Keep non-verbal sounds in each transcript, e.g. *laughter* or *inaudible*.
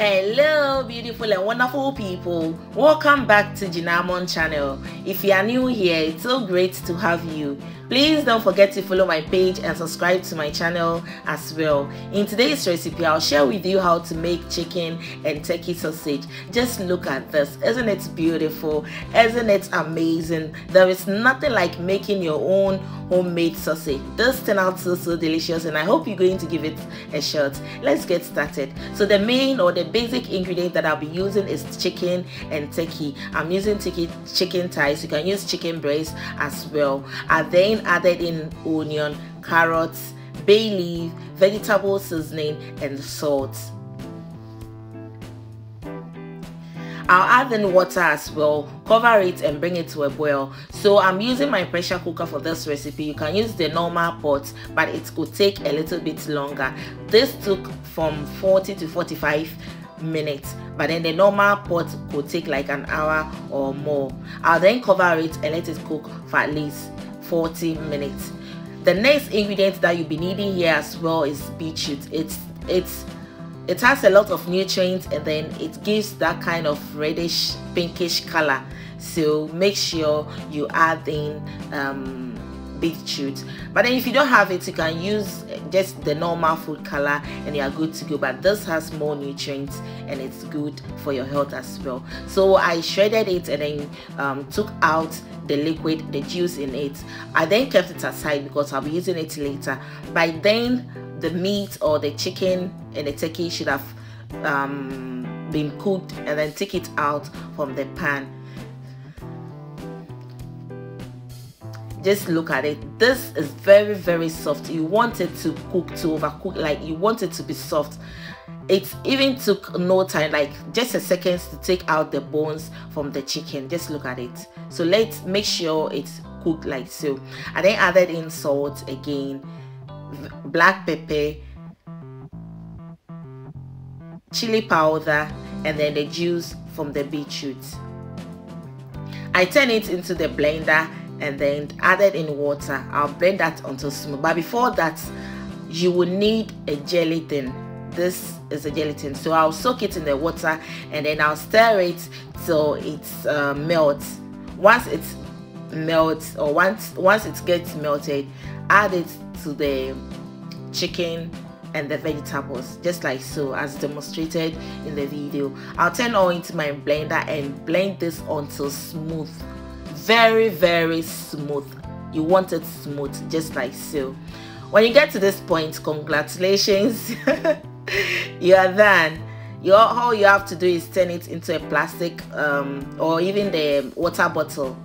Hello, beautiful and wonderful people. Welcome back to Jinamon channel. If you are new here, it's so great to have you. Please don't forget to follow my page and subscribe to my channel as well. In today's recipe, I'll share with you how to make chicken and turkey sausage. Just look at this. Isn't it beautiful? Isn't it amazing? There is nothing like making your own homemade sausage. This turned out so, so delicious and I hope you're going to give it a shot. Let's get started. So the main or the basic ingredient that I'll be using is chicken and turkey. I'm using chicken, chicken thighs. You can use chicken breast as well. Then added in onion, carrots, bay leaf, vegetable seasoning, and salt. I'll add in water as well, cover it and bring it to a boil. So I'm using my pressure cooker for this recipe. You can use the normal pot, but it could take a little bit longer. This took from 40 to 45 minutes but then the normal pot could take like an hour or more i'll then cover it and let it cook for at least 40 minutes. The next ingredient that you'll be needing here as well is beetroot. It's it's it has a lot of nutrients and then it gives that kind of reddish pinkish color. So make sure you add in um, beetroot but then if you don't have it you can use just the normal food color and you are good to go. But this has more nutrients and it's good for your health as well. So i shredded it and then um, took out the liquid the juice in it. I then kept it aside because i'll be using it later. By then the meat or the chicken and the turkey should have um, been cooked and then take it out from the pan just look at it. This is very very soft. You want it to cook to overcook like you want it to be soft. It even took no time like just a second to take out the bones from the chicken. Just look at it. So let's make sure it's cooked like so. I then added in salt again black pepper chili powder and then the juice from the beetroot. I turn it into the blender and then added in water. I'll blend that until smooth. But before that you will need a gelatin this is a gelatin so i'll soak it in the water and then i'll stir it till it uh, melts once it melts or once once it gets melted add it to the chicken and the vegetables just like so as demonstrated in the video. I'll turn all into my blender and blend this until smooth very very smooth. You want it smooth just like so. When you get to this point congratulations. *laughs* You are done. You all you have to do is turn it into a plastic um, or even the water bottle.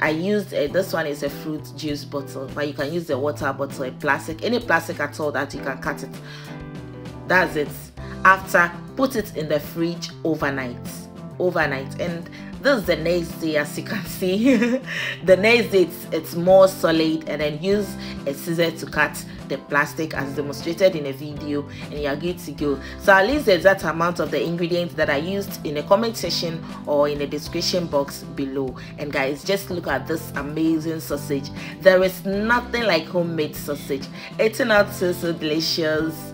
I used uh, this one is a fruit juice bottle but you can use the water bottle a plastic any plastic at all that you can cut it. That's it. After put it in the fridge overnight. Overnight. And this is the next day as you can see. *laughs* The next day it's, it's more solid and then use a scissor to cut the plastic as demonstrated in a video and you're good to go so i'll leave the exact amount of the ingredients that i used in the comment section or in the description box below. And guys just look at this amazing sausage. There is nothing like homemade sausage. It's not so so delicious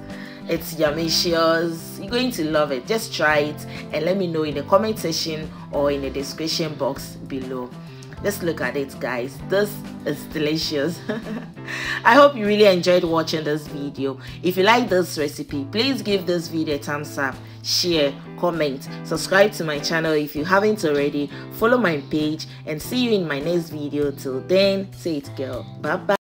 it's yumicious you're going to love it. Just try it and let me know in the comment section or in the description box below. Let's look at it guys. This is delicious. *laughs* I hope you really enjoyed watching this video. If you like this recipe please give this video a thumbs up share comment subscribe to my channel if you haven't already follow my page and see you in my next video. Till then say it girl. Bye bye